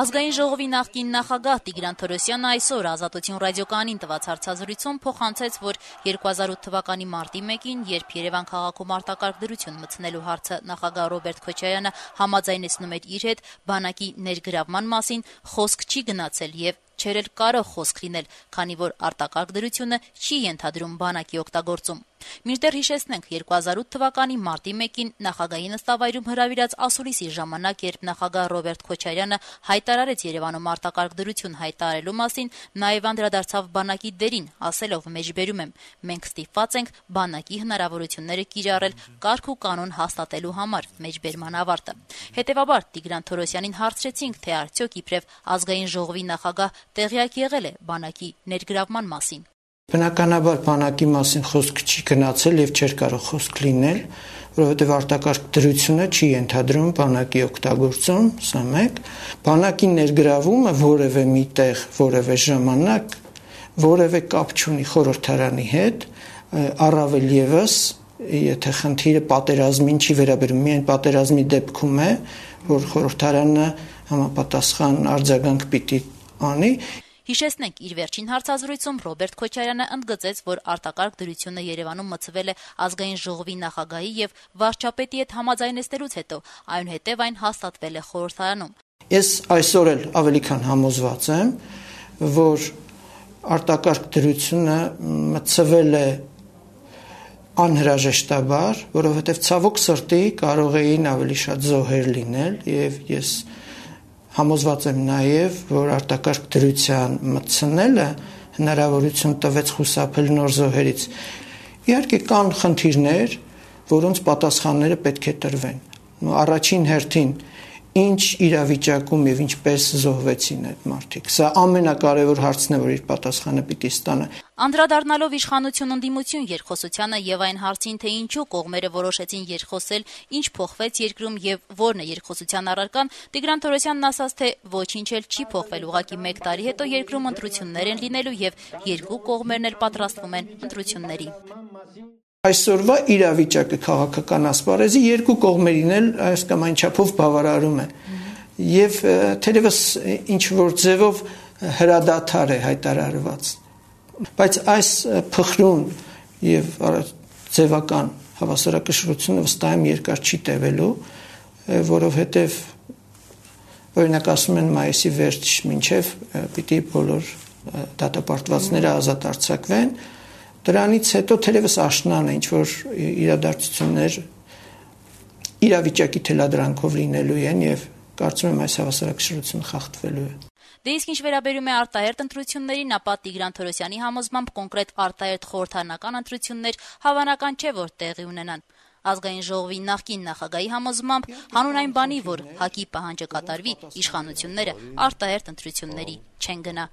Ազգային ժողովի նախկին նախագահ Տիգրան Թորոսյանը այսօր Ազատություն ռադիոկայանին տված հարցազրույցում փոխանցեց, որ 2008 թվականի մարտի 1-ին, երբ Երևան քաղաքում արտակարգ դրություն մտցնելու հարցը նախագահ Ռոբերտ Քոչարյանը համաձայնեցնում էր իր հետ, բանակի ներգրավման մասին խոսք չի գնացել եւ չէր էլ կարող խոսք լինել, քանի որ արտակարգ դրությունը չի ենթադրում բանակի օգտագործում։ Մինչդեռ հիշեցնենք 2008 թվականի մարտի 1-ին նախագահի նստավայրում հրավիրած ասուլիսի ժամանակ, երբ նախագահ Ռոբերտ Քոչարյանը հայտարարեց Երևանում արտակարգ դրություն հայտարարելու մասին, նաեւ անդրադարձավ բանակի դերին, ասելով. «Մեջբերում եմ, մենք ստիպված ենք բանակի հնարավորությունները կիրառել կարգ ու կանոն հաստատելու համար»։ Մեջբերման ավարտը։ Հետևաբար Տիգրան Թորոսյանին հարցրեցինք, թե արդյոք իբրև ազգային ժողովի նախագահ տեղյակ եղել է բանակի ներգրավման մասին։ Բնականաբար բանակի մասին խոսք չի գնացել եւ չէր կարող խոսք լինել, որովհետեւ արտակարգ դրությունը չի ենթադրում բանակի օգտագործում, սա մեկ։ Բանակի ներգրավումը որևէ միտեղ, որևէ ժամանակ որևէ կապ չունի խորհրդարանի հետ, առավել եւս եթե խնդիրը պատերազմին չի վերաբերում, միայն պատերազմի դեպքում է, որ խորհրդարանը համապատասխան արձագանք պիտի անի Հիշեցնենք, իր վերջին հարցազրույցում Ռոբերտ Քոչարյանը ընդգծեց, որ արտակարգ դրությունը Երևանում մտցվել է ազգային ժողովի նախագահի եւ վարչապետի հետ համաձայնեցնելուց հետո, այնուհետեւ այն հաստատվել է խորհրդարանում։ Ես այսօր էլ ավելի քան համոզված եմ, որ արտակարգ դրությունը մտցվել է անհրաժեշտաբար, որովհետև ցավոք սրտի կարող էին ավելի շատ զոհեր լինել եւ ես համոզված եմ նաեւ, որ արտակարգ դրության մտցնելը հնարավորություն տվեց խուսափել նոր զոհերից։ Իհարկե կան խնդիրներ, որոնց պատասխանները պետք է տրվեն։ Առաջին հերթին ինչ իրավիճակում եւ ինչպես զոհվեցին այդ մարդիկ։ Սա ամենակարևոր հարցն է, որ իր պատասխանը պիտի ստանա։ Անդրադառնալով իշխանություն ընդդիմություն երկխոսությանը եւ այն հարցին, թե ինչու կողմերը որոշեցին երկխոսել, ինչ փոխվեց երկրում եւ որն է երկխոսության առարկան, Տիգրան Թորոսյանն ասաց, թե ոչինչ էլ չի փոխվել, ուղղակի 1 տարի հետո երկրում ընտրություններ են լինելու եւ երկու կողմերն էլ պատրաստվում են ընտրությունների այսօրվա իրավիճակը քաղաքական ասպարեզի երկու կողմերին էլ այս կամ այն չափով բավարարում է եւ թերևս ինչ որ ձևով հրադադար է հայտարարված բայց այս փխրուն եւ ձևական հավասարակշռությունը վստահ եմ երկար չի տևելու որովհետեւ օրինակ ասում են մայիսի վերջ մինչև պիտի բոլոր դատապարտվածները ազատ արձակվեն Դրանից հետո թերևս աշնան է ինչ որ իրադարձություններ իրավիճակի թելադրանքով լինելու են եւ կարծում եմ այս հավասարակշռությունը խախտվելու է։ Դե իսկ ինչ վերաբերում է արտահերտ ընտրություններին, ապա Տիգրան Թորոսյանի համոզմամբ կոնկրետ արտահերտ խորհրդանական ընտրություններ հավանական չէ որ տեղի ունենան։ Ազգային ժողովի նախկին նախագահի համոզմամբ հանուն այն բանի, որ հակի պահանջը կատարվի, իշխանությունները արտահերտ ընտրությունների չեն գնա։